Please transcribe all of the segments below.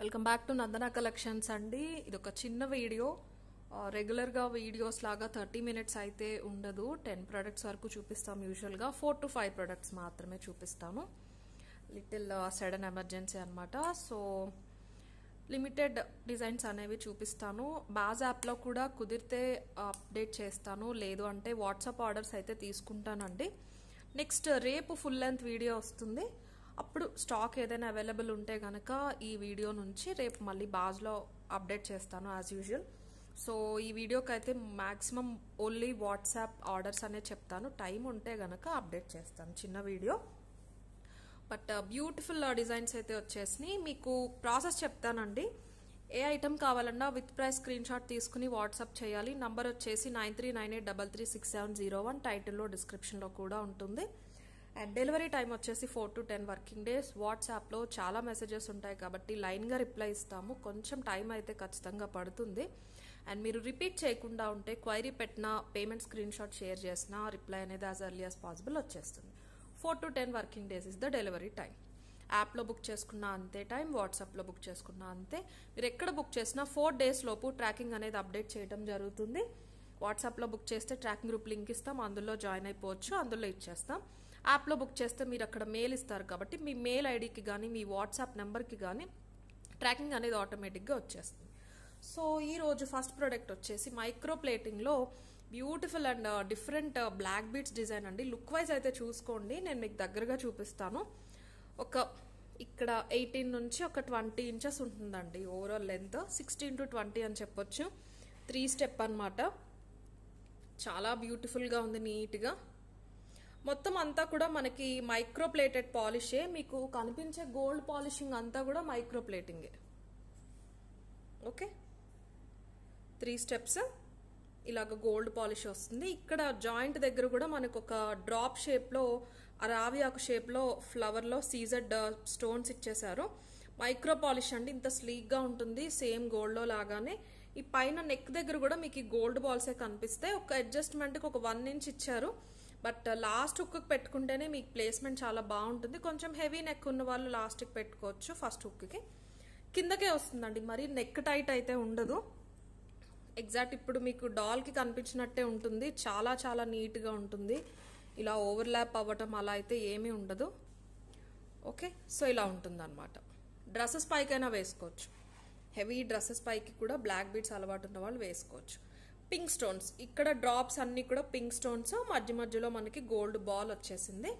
Welcome back to Nandana collections అండి. ఇది ఒక చిన్న వీడియో. రెగ్యులర్గా వీడియోస్ లాగా థర్టీ మినిట్స్ అయితే ఉండదు. టెన్ ప్రొడక్ట్స్ వరకు చూపిస్తాం యూజువల్గా. ఫోర్ టు ఫైవ్ ప్రొడక్ట్స్ మాత్రమే చూపిస్తాను. లిటిల్ సడన్ ఎమర్జెన్సీ అనమాట సో లిమిటెడ్ డిజైన్స్ అనేవి చూపిస్తాను. బాజ్ యాప్లో కూడా కుదిరితే అప్డేట్ చేస్తాను. లేదు అంటే వాట్సాప్ ఆర్డర్స్ అయితే తీసుకుంటానండి. నెక్స్ట్ రేపు ఫుల్ లెంత్ వీడియో వస్తుంది. అప్పుడు స్టాక్ ఏదైనా అవైలబుల్ ఉంటే కనుక ఈ వీడియో నుంచి రేపు మళ్ళీ బాజ్లో అప్డేట్ చేస్తాను యాజ్ యూజువల్ సో ఈ వీడియోకి అయితే మ్యాక్సిమం ఓన్లీ వాట్సాప్ ఆర్డర్స్ అనే చెప్తాను. టైం ఉంటే గనక అప్డేట్ చేస్తాను చిన్న వీడియో బట్ బ్యూటిఫుల్ డిజైన్స్ అయితే వచ్చేసినాయి. మీకు ప్రాసెస్ చెప్తానండి. ఏ ఐటమ్ కావాలన్నా విత్ ప్రైస్ స్క్రీన్ షాట్ తీసుకుని వాట్సాప్ చేయాలి. నంబర్ వచ్చేసి nine three nine eight double three six seven zero one టైటిల్లో డిస్క్రిప్షన్లో కూడా ఉంటుంది. అండ్ డెలివరీ టైం వచ్చేసి four to ten working days. వాట్సాప్లో చాలా మెసేజెస్ ఉంటాయి కాబట్టి లైన్గా రిప్లై ఇస్తాము. కొంచెం టైం అయితే ఖచ్చితంగా పడుతుంది. అండ్ మీరు రిపీట్ చేయకుండా ఉంటే క్వైరీ పెట్టిన పేమెంట్ స్క్రీన్ షాట్ షేర్ చేసిన రిప్లై అనేది యాజ్ ఎర్లీ యాజ్ పాసిబుల్ వచ్చేస్తుంది. Four to ten working days is the delivery time యాప్లో బుక్ చేసుకున్న అంతే టైం వాట్సాప్లో బుక్ చేసుకున్న అంతే. మీరు ఎక్కడ బుక్ చేసినా ఫోర్ డేస్ లోపు ట్రాకింగ్ అనేది అప్డేట్ చేయడం జరుగుతుంది. వాట్సాప్లో బుక్ చేస్తే ట్రాకింగ్ గ్రూప్ లింక్ ఇస్తాం. అందులో జాయిన్ అయిపోవచ్చు అందులో ఇచ్చేస్తాం. యాప్లో బుక్ చేస్తే మీరు అక్కడ మెయిల్ ఇస్తారు కాబట్టి మీ మెయిల్ ఐడికి కానీ మీ వాట్సాప్ నెంబర్కి కానీ ట్రాకింగ్ అనేది ఆటోమేటిక్గా వచ్చేస్తుంది. సో ఈ రోజు ఫస్ట్ ప్రోడక్ట్ వచ్చేసి micro ప్లేటింగ్లో beautiful and different black beads design అండి. లుక్ వైజ్ అయితే చూసుకోండి. నేను మీకు దగ్గరగా చూపిస్తాను. ఒక ఇక్కడ ఎయిటీన్ నుంచి ఒక ట్వంటీ ఇంచెస్ ఉంటుందండి. Overall length sixteen to twenty అని చెప్పొచ్చు. త్రీ స్టెప్ అనమాట చాలా బ్యూటిఫుల్గా ఉంది నీట్గా మొత్తం అంతా కూడా మనకి మైక్రో ప్లేటెడ్ పాలిషే మీకు కనిపించే గోల్డ్ పాలిషింగ్ అంతా కూడా మైక్రో ప్లేటింగే ఓకే? త్రీ స్టెప్స్ ఇలాగ గోల్డ్ పాలిష్ వస్తుంది. ఇక్కడ జాయింట్ దగ్గర కూడా మనకు ఒక డ్రాప్ షేప్లో రావి ఆకు షేప్లో ఫ్లవర్లో సీజర్డ్ స్టోన్స్ ఇచ్చేశారు. మైక్రో పాలిష్ అండి. ఇంత స్లీక్గా ఉంటుంది. సేమ్ గోల్డ్లో లాగానే. ఈ పైన నెక్ దగ్గర కూడా మీకు ఈ గోల్డ్ బాల్సే కనిపిస్తాయి ఒక అడ్జస్ట్మెంట్కి ఒక వన్ ఇంచ్ ఇచ్చారు. బట్ లాస్ట్ హుక్కి పెట్టుకుంటేనే మీకు ప్లేస్మెంట్ చాలా బాగుంటుంది. కొంచెం హెవీ నెక్ ఉన్న వాళ్ళు లాస్ట్కి పెట్టుకోవచ్చు ఫస్ట్ హుక్కి కిందకే వస్తుందండి. మరి నెక్ టైట్ అయితే ఉండదు. ఎగ్జాక్ట్ ఇప్పుడు మీకు డాల్కి కనిపించినట్టే ఉంటుంది. చాలా చాలా నీట్గా ఉంటుంది. ఇలా ఓవర్లాప్ అవ్వటం అలా అయితే ఏమీ ఉండదు. ఓకే? సో ఇలా ఉంటుంది అనమాట డ్రెస్సెస్ పైకైనా వేసుకోవచ్చు. హెవీ డ్రెస్సెస్ పైకి కూడా బ్లాక్ బీట్స్ అలవాటు ఉన్న వాళ్ళు వేసుకోవచ్చు. పింక్ స్టోన్స్ ఇక్కడ డ్రాప్స్ అన్ని కూడా పింక్ స్టోన్స్ మధ్య మధ్యలో మనకి గోల్డ్ బాల్ వచ్చేసింది.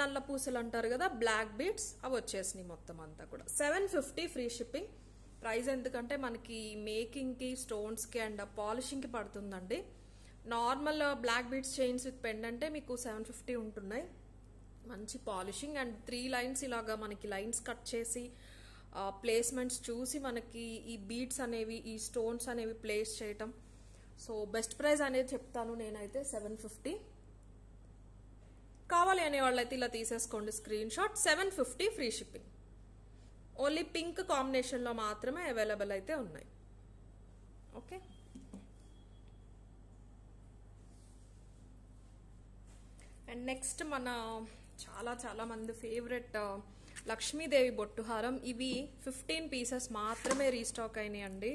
నల్ల పూసలు అంటారు కదా బ్లాక్ బీట్స్ అవి వచ్చేసినాయి మొత్తం అంతా కూడా. Seven fifty free shipping price ఎందుకంటే మనకి మేకింగ్కి స్టోన్స్కి అండ్ పాలిషింగ్కి పడుతుందండి. Normal black beads chains with pend అంటే మీకు సెవెన్ ఫిఫ్టీ ఉంటున్నాయి. మంచి పాలిషింగ్ అండ్ త్రీ లైన్స్ ఇలాగా మనకి లైన్స్ కట్ చేసి ప్లేస్మెంట్స్ చూసి మనకి ఈ బీడ్స్ అనేవి ఈ స్టోన్స్ అనేవి ప్లేస్ చేయటం. సో బెస్ట్ ప్రైస్ అనేది చెప్తాను నేనైతే సెవెన్ ఫిఫ్టీ కావాలి అనే వాళ్ళైతే ఇలా తీసేసుకోండి screen shot seven fifty free shipping only pink కాంబినేషన్లో మాత్రమే అవైలబుల్ అయితే ఉన్నాయి. ఓకే అండ్ నెక్స్ట్ మన చాలా చాలా మంది ఫేవరెట్ లక్ష్మీదేవి బొట్టుహారం ఇవి ఫిఫ్టీన్ పీసెస్ మాత్రమే రీస్టాక్ అయినాయి అండి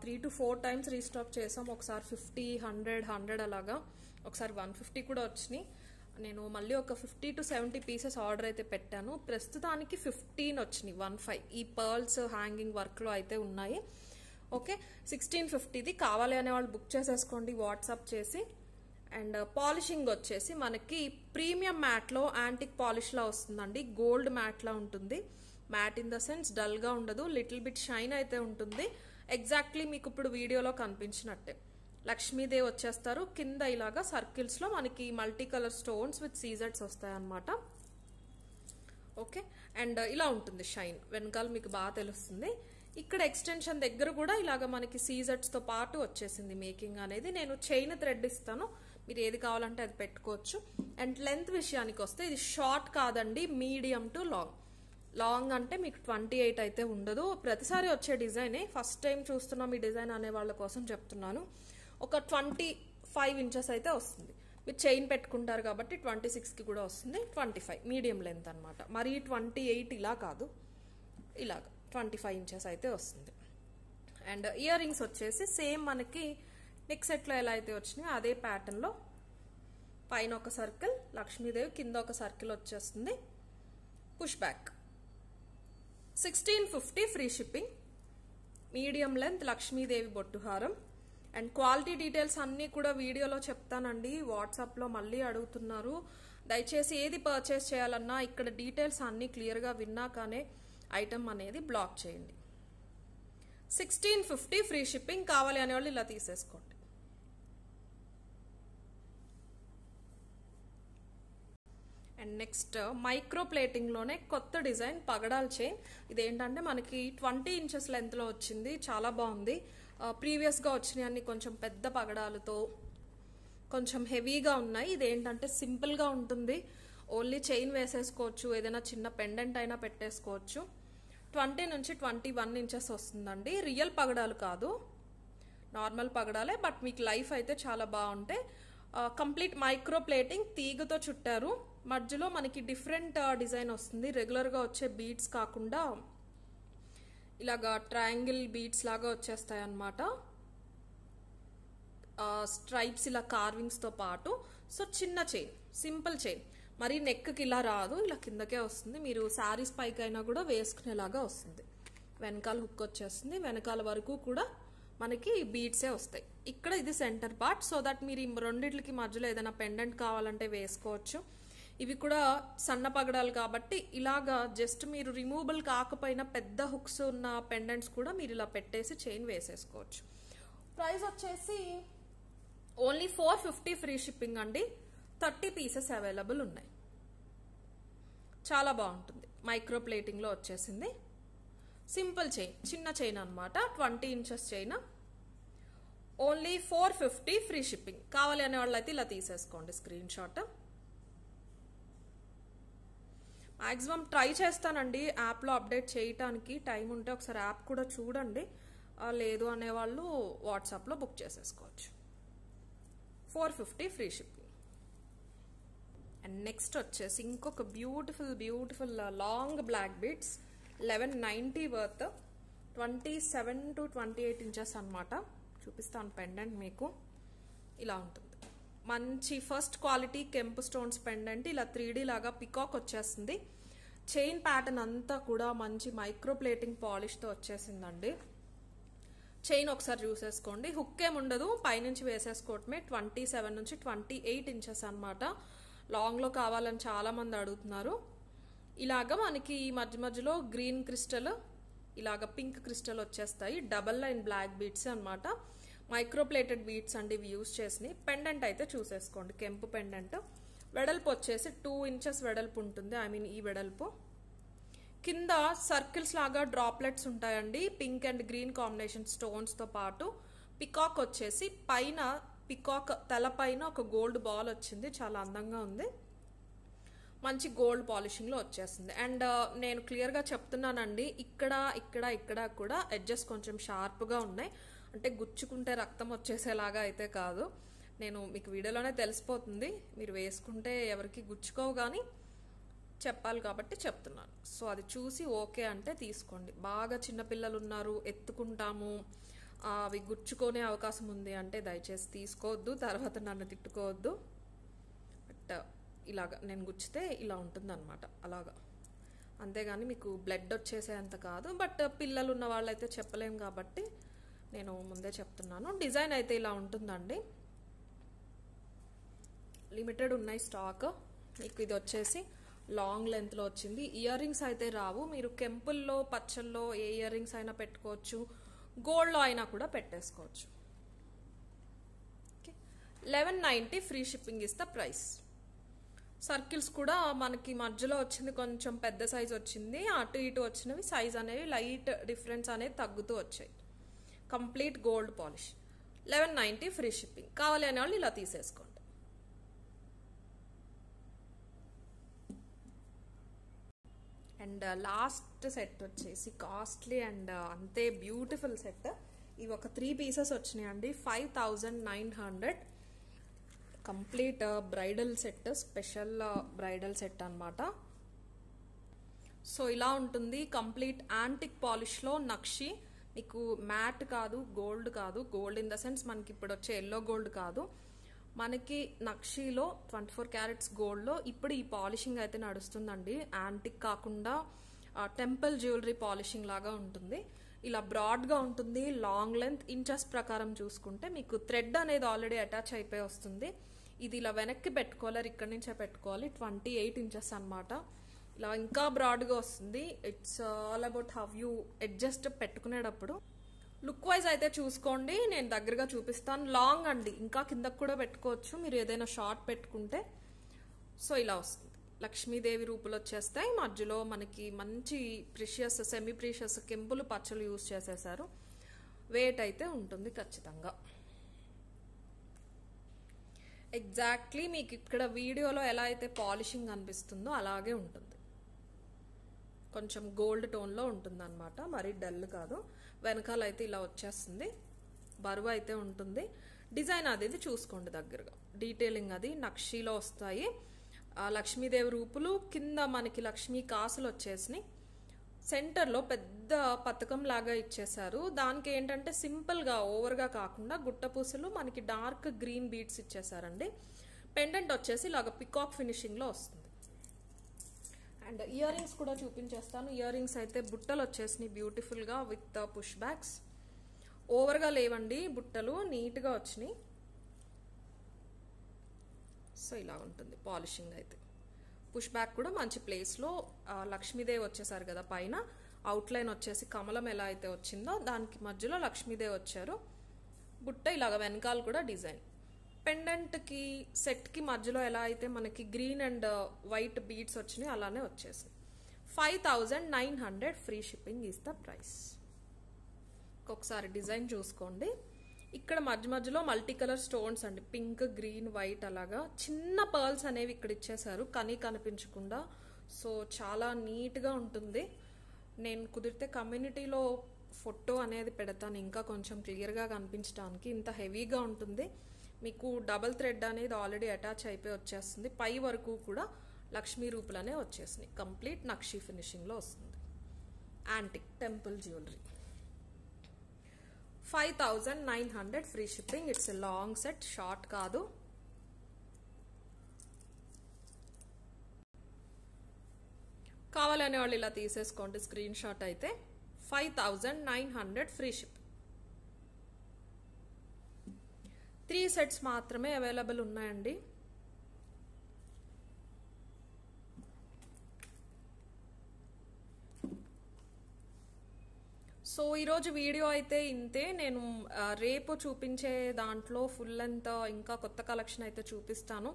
three two four times restock చేసాం. ఒకసారి ఫిఫ్టీ హండ్రెడ్ హండ్రెడ్ అలాగా. ఒకసారి వన్ ఫిఫ్టీ కూడా వచ్చినాయి. నేను మళ్ళీ ఒక fifty two seventy pieces order అయితే పెట్టాను. ప్రస్తుతానికి ఫిఫ్టీన్ వచ్చినాయి వన్ ఫైవ్ ఈ పర్ల్స్ హ్యాంగింగ్ వర్క్లో అయితే ఉన్నాయి. ఓకే సిక్స్టీన్ ఫిఫ్టీది కావాలి అనే వాళ్ళు బుక్ చేసేసుకోండి వాట్సాప్ చేసి. అండ్ uh, పాలిషింగ్ వచ్చేసి మనకి ప్రీమియం మ్యాట్లో యాంటిక్ పాలిష్లా వస్తుందండి. గోల్డ్ మ్యాట్లా ఉంటుంది. మ్యాట్ ఇన్ ద సెన్స్ డల్గా ఉండదు లిటిల్ బిట్ షైన్ అయితే ఉంటుంది. ఎగ్జాక్ట్లీ మీకు ఇప్పుడు వీడియోలో కనిపించినట్టే. లక్ష్మీదేవి వచ్చేస్తారు. కింద ఇలాగా సర్కిల్స్లో మనకి multi colour stones with scissors వస్తాయన్నమాట. ఓకే అండ్ uh, ఇలా ఉంటుంది షైన్ వెనకాల మీకు బాగా తెలుస్తుంది. ఇక్కడ ఎక్స్టెన్షన్ దగ్గర కూడా ఇలాగ మనకి సీజర్స్తో పాటు వచ్చేసింది మేకింగ్ అనేది. నేను చైన్ థ్రెడ్ ఇస్తాను. మీరు ఏది కావాలంటే అది పెట్టుకోవచ్చు. అండ్ లెంత్ విషయానికి వస్తే ఇది షార్ట్ కాదండి మీడియం టు లాంగ్ లాంగ్ అంటే మీకు ట్వంటీ ఎయిట్ అయితే ఉండదు. ప్రతిసారి వచ్చే డిజైనే. ఫస్ట్ టైం చూస్తున్నాం ఈ డిజైన్ అనే వాళ్ళ కోసం చెప్తున్నాను. ఒక ట్వంటీ ఫైవ్ ఇంచెస్ అయితే వస్తుంది. మీరు చైన్ పెట్టుకుంటారు కాబట్టి ట్వంటీ సిక్స్కి కూడా వస్తుంది. ట్వంటీ ఫైవ్ మీడియం లెంత్ అనమాట మరి ట్వంటీ ఎయిట్ ఇలా కాదు. ఇలాగ. ట్వంటీ ఫైవ్ ఇంచెస్ అయితే వస్తుంది. అండ్ ఇయర్ రింగ్స్ వచ్చేసి సేమ్ మనకి నెక్ సెట్లో ఎలా అయితే వచ్చినాయో అదే ప్యాటర్న్లో పైన ఒక సర్కిల్ లక్ష్మీదేవి కింద ఒక సర్కిల్ వచ్చేస్తుంది. Push back sixteen fifty free shipping medium length Lakshmidevi బొట్టుహారం and quality details అన్నీ కూడా వీడియోలో చెప్తానండి. వాట్సాప్లో మళ్ళీ అడుగుతున్నారు. దయచేసి ఏది పర్చేస్ చేయాలన్నా ఇక్కడ డీటెయిల్స్ అన్నీ క్లియర్గా విన్నాకనే ఐటమ్ అనేది బ్లాక్ చేయండి. సిక్స్టీన్ ఫిఫ్టీ ఫ్రీ షిప్పింగ్ కావాలి అనేవాళ్ళు ఇలా తీసేసుకోండి. అండ్ నెక్స్ట్ మైక్రో ప్లేటింగ్లోనే కొత్త డిజైన్ పగడాల్ చైన్ ఇదేంటంటే మనకి ట్వంటీ ఇంచెస్ లెంత్లో వచ్చింది చాలా బాగుంది. ప్రీవియస్గా వచ్చినాయి అన్ని కొంచెం పెద్ద పగడాలతో కొంచెం హెవీగా ఉన్నాయి. ఇదేంటంటే సింపుల్గా ఉంటుంది. ఓన్లీ చైన్ వేసేసుకోవచ్చు ఏదైనా చిన్న పెండెంట్ అయినా పెట్టేసుకోవచ్చు. ట్వంటీ నుంచి ట్వంటీ వన్ ఇంచెస్ వస్తుందండి. రియల్ పగడాలు కాదు. నార్మల్ పగడాలే బట్ మీకు లైఫ్ అయితే చాలా బాగుంటాయి కంప్లీట్ మైక్రో ప్లేటింగ్ తీగతో చుట్టారు. మధ్యలో మనకి డిఫరెంట్ డిజైన్ వస్తుంది. రెగ్యులర్గా వచ్చే బీడ్స్ కాకుండా ఇలాగా ట్రయాంగిల్ బీడ్స్ లాగా వచ్చేస్తాయి అన్నమాట స్ట్రైప్స్ ఇలా కార్వింగ్స్తో పాటు. సో చిన్న చైన్ సింపుల్ చైన్ మరి నెక్కి ఇలా రాదు ఇలా కిందకే వస్తుంది. మీరు శారీస్ పైకి అయినా కూడా వేసుకునేలాగా వస్తుంది. వెనకాల హుక్ వచ్చేస్తుంది. వెనకాల వరకు కూడా మనకి బీడ్సే వస్తాయి. ఇక్కడ ఇది సెంటర్ పార్ట్ సో దట్ మీరు ఈ రెండిట్లకి మధ్యలో ఏదైనా పెండెంట్ కావాలంటే వేసుకోవచ్చు. ఇవి కూడా సన్న పగడాలు కాబట్టి ఇలాగా జస్ట్ మీరు రిమూవబుల్ కాకపోయినా పెద్ద హుక్స్ ఉన్న పెండెంట్స్ కూడా మీరు ఇలా పెట్టేసి చైన్ వేసేసుకోవచ్చు. ప్రైస్ వచ్చేసి only four fifty free shipping అండి. థర్టీ పీసెస్ అవైలబుల్ ఉన్నాయి. చాలా బాగుంటుంది. మైక్రో ప్లేటింగ్లో వచ్చేసింది. సింపుల్ చైన్ చిన్న చైన్ అనమాట twenty inches chain. Only four fifty free shipping. కావాలి అనే వాళ్ళు అయితే ఇలా తీసేసుకోండి స్క్రీన్ షాట్. మ్యాక్సిమం ట్రై చేస్తానండి. యాప్లో అప్డేట్ చేయటానికి టైం ఉంటే ఒకసారి యాప్ కూడా చూడండి. లేదు అనేవాళ్ళు వాట్సాప్లో బుక్ చేసేసుకోవచ్చు. Four fifty free shipping and next వచ్చేసి ఇంకొక beautiful beautiful long black beads eleven ninety worth twenty seven two twenty eight inches అనమాట చూపిస్తాను పెండెంట్ మీకు. ఇలా ఉంటుంది. మంచి ఫస్ట్ క్వాలిటీ కెంపు స్టోన్స్ పెండెంట్ ఇలా త్రీ లాగా పికాక్ వచ్చేస్తుంది చైన్ ప్యాటర్న్ అంతా కూడా మంచి మైక్రో ప్లేటింగ్ పాలిష్తో వచ్చేసిందండి. చైన్ ఒకసారి చూసేసుకోండి. హుక్ ఏం ఉండదు. పైనుంచి వేసేసుకోవటమే ట్వంటీ సెవెన్ నుంచి ట్వంటీ ఎయిట్ ఇంచెస్ అనమాట లాంగ్లో కావాలని చాలామంది అడుగుతున్నారు. ఇలాగ మనకి ఈ మధ్య మధ్యలో గ్రీన్ క్రిస్టల్ ఇలాగ పింక్ క్రిస్టల్ వచ్చేస్తాయి. డబల్ లైన్ బ్లాక్ బీట్స్ అనమాట మైక్రోప్లేటెడ్ బీట్స్ అండి ఇవి యూస్ చేసినాయి పెండెంట్ అయితే చూసేసుకోండి. కెంపు పెండెంట్ వెడల్పు వచ్చేసి టూ ఇంచెస్ వెడల్పు ఉంటుంది. ఐ మీన్ ఈ వెడల్పు. కింద సర్కిల్స్ లాగా డ్రాప్లెట్స్ ఉంటాయండి. పింక్ అండ్ గ్రీన్ కాంబినేషన్ స్టోన్స్తో పాటు. పికాక్ వచ్చేసి పైన పికాక్ తల పైన ఒక గోల్డ్ బాల్ వచ్చింది చాలా అందంగా ఉంది. మంచి గోల్డ్ పాలిషింగ్లో వచ్చేస్తుంది అండ్ uh, నేను క్లియర్గా చెప్తున్నానండి ఇక్కడ ఇక్కడ ఇక్కడ కూడా ఎడ్జెస్ కొంచెం షార్ప్గా ఉన్నాయి. అంటే గుచ్చుకుంటే రక్తం వచ్చేసేలాగా అయితే కాదు. నేను మీకు వీడియోలోనే తెలిసిపోతుంది. మీరు వేసుకుంటే ఎవరికి గుచ్చుకోవు కానీ చెప్పాలి కాబట్టి చెప్తున్నాను. సో అది చూసి ఓకే అంటే తీసుకోండి. బాగా చిన్నపిల్లలు ఉన్నారు ఎత్తుకుంటాము. అవి గుచ్చుకునే అవకాశం ఉంది అంటే దయచేసి తీసుకోవద్దు తర్వాత నన్ను తిట్టుకోవద్దు. బట్ uh, ఇలాగ నేను గుచ్చితే ఇలా ఉంటుందన్నమాట అలాగా. అంతేగాని మీకు బ్లడ్ వచ్చేసేంత కాదు. బట్ uh, పిల్లలు ఉన్న వాళ్ళైతే చెప్పలేము కాబట్టి నేను ముందే చెప్తున్నాను. డిజైన్ అయితే ఇలా ఉంటుందండి. లిమిటెడ్ ఉన్నాయి స్టాక్ మీకు ఇది వచ్చేసి లాంగ్ లెంత్లో వచ్చింది. ఇయర్ రింగ్స్ అయితే రావు. మీరు కెంపుల్లో పచ్చల్లో ఏ ఇయర్ రింగ్స్ అయినా పెట్టుకోవచ్చు. గోల్డ్లో అయినా కూడా పెట్టేసుకోవచ్చు. Eleven ninety free shipping is the price. Circles కూడా మనకి మధ్యలో వచ్చింది కొంచెం పెద్ద సైజ్ వచ్చింది అటు ఇటు వచ్చినవి సైజ్ అనేవి లైట్ డిఫరెన్స్ అనేది తగ్గుతూ వచ్చాయి. Complete gold polish. Eleven ninety free shipping. కావాలి అనే వాళ్ళు ఇలా తీసేసుకోండి. అండ్ uh, లాస్ట్ సెట్ వచ్చేసి కాస్ట్లీ అండ్ uh, అంతే బ్యూటిఫుల్ సెట్ ఇవి ఒక త్రీ పీసెస్ వచ్చినాయండి. Five thousand nine hundred complete bridal set special bridal set అనమాట సో ఇలా ఉంటుంది. కంప్లీట్ యాంటిక్ పాలిష్లో నక్షి. మీకు మ్యాట్ కాదు గోల్డ్ కాదు. గోల్డ్ ఇన్ ద సెన్స్ మనకి ఇప్పుడు వచ్చే ఎల్లో గోల్డ్ కాదు. మనకి నక్షిలో ట్వంటీ ఫోర్ క్యారెట్స్ గోల్డ్లో ఇప్పుడు ఈ పాలిషింగ్ అయితే నడుస్తుందండి. యాంటిక్ కాకుండా టెంపుల్ జ్యువెలరీ పాలిషింగ్ లాగా ఉంటుంది. ఇలా బ్రాడ్గా ఉంటుంది లాంగ్ లెంత్ ఇంచెస్ ప్రకారం చూసుకుంటే మీకు థ్రెడ్ అనేది ఆల్రెడీ అటాచ్ అయిపోయి వస్తుంది. ఇది ఇలా వెనక్కి పెట్టుకోవాలి ఇక్కడి నుంచే పెట్టుకోవాలి. ట్వంటీ ఎయిట్ ఇంచెస్ అనమాట ఇలా ఇంకా బ్రాడ్గా వస్తుంది. It's all about how you adjust పెట్టుకునేటప్పుడు. లుక్ వైజ్ అయితే చూసుకోండి నేను దగ్గరగా చూపిస్తాను. లాంగ్ అండి ఇంకా కిందకు కూడా పెట్టుకోవచ్చు. మీరు ఏదైనా షార్ట్ పెట్టుకుంటే సో ఇలా వస్తుంది. లక్ష్మీదేవి రూపులు వచ్చేస్తాయి. మధ్యలో మనకి మంచి ప్రిషియస్ సెమీ ప్రిషియస్ కెంపులు పచ్చలు యూజ్ చేసేసారు. వెయిట్ అయితే ఉంటుంది ఖచ్చితంగా. ఎగ్జాక్ట్లీ మీకు ఇక్కడ వీడియోలో ఎలా అయితే పాలిషింగ్ అనిపిస్తుందో అలాగే ఉంటుంది. కొంచెం గోల్డ్ టోన్లో ఉంటుంది అనమాట మరీ డల్ కాదు. వెనకాల అయితే ఇలా వచ్చేస్తుంది. బరువు అయితే ఉంటుంది. డిజైన్ అది చూసుకోండి దగ్గరగా. డీటెయిలింగ్ అది నక్షీలో వస్తాయి. లక్ష్మీదేవి రూపులు కింద మనకి లక్ష్మీ కాసులు వచ్చేసినాయి. సెంటర్లో పెద్ద పథకం లాగా ఇచ్చేశారు. దానికి ఏంటంటే సింపుల్గా ఓవర్గా కాకుండా గుట్టపూసలు మనకి డార్క్ గ్రీన్ బీడ్స్ ఇచ్చేసారండి పెండెంట్ వచ్చేసి ఇలాగ పికాక్ ఫినిషింగ్లో వస్తుంది. అండ్ ఇయర్ రింగ్స్ కూడా చూపించేస్తాను. ఇయర్ రింగ్స్ అయితే బుట్టలు వచ్చేసినాయి బ్యూటిఫుల్గా విత్ పుష్ బ్యాగ్స్. ఓవర్గా లేవండి బుట్టలు నీట్గా వచ్చినాయి. సో ఇలా ఉంటుంది పాలిషింగ్ అయితే. పుష్ బ్యాక్ కూడా మంచి ప్లేస్లో లక్ష్మీదేవి వచ్చేసారు కదా పైన. అవుట్లైన్ వచ్చేసి కమలం ఎలా అయితే వచ్చిందో దానికి మధ్యలో లక్ష్మీదేవి వచ్చారు. బుట్ట ఇలాగ వెనకాల కూడా డిజైన్. పెండెంట్కి సెట్కి మధ్యలో ఎలా అయితే మనకి గ్రీన్ అండ్ వైట్ బీడ్స్ వచ్చినాయి అలానే వచ్చేసాయి. Five thousand nine hundred free shipping is the price. ఒకసారి డిజైన్ చూసుకోండి. ఇక్కడ మధ్య మధ్యలో మల్టీ కలర్ స్టోన్స్ అండి. పింక్ గ్రీన్ వైట్ అలాగా చిన్న పర్ల్స్ అనేవి ఇక్కడ ఇచ్చేసారు కనీ కనిపించకుండా. సో చాలా నీట్గా ఉంటుంది. నేను కుదిరితే కమ్యూనిటీలో ఫోటో అనేది పెడతాను. ఇంకా కొంచెం క్లియర్గా కనిపించడానికి ఇంత హెవీగా ఉంటుంది. మీకు డబల్ థ్రెడ్ అనేది ఆల్రెడీ అటాచ్ అయిపోయి వచ్చేస్తుంది. పై వరకు కూడా లక్ష్మీ రూపులనే వచ్చేసినాయి. కంప్లీట్ నక్షి ఫినిషింగ్లో వస్తుంది. Antique temple jewellery. Five thousand nine hundred free shipping. It's a long set short కాదు. కావాలనే వాళ్ళు ఇలా తీసేసుకోండి. స్క్రీన్ షాట్ అయితే. Five thousand nine hundred free ship. Three sets మాత్రమే అవైలబుల్ ఉన్నాయండి. సో ఈరోజు వీడియో అయితే ఇంతే. నేను రేపు చూపించే దాంట్లో ఫుల్ అంత ఇంకా కొత్త కలెక్షన్ అయితే చూపిస్తాను.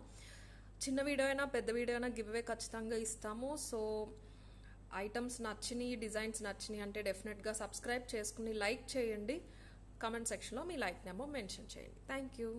చిన్న వీడియో అయినా పెద్ద వీడియో అయినా గివ్ అవే ఖచ్చితంగా ఇస్తాము. సో ఐటమ్స్ నచ్చినాయి డిజైన్స్ నచ్చినాయి అంటే డెఫినెట్గా సబ్స్క్రైబ్ చేసుకుని లైక్ చేయండి. కమెంట్ సెక్షన్లో మీ లైక్ నెంబర్ మెన్షన్ చేయండి. Thank you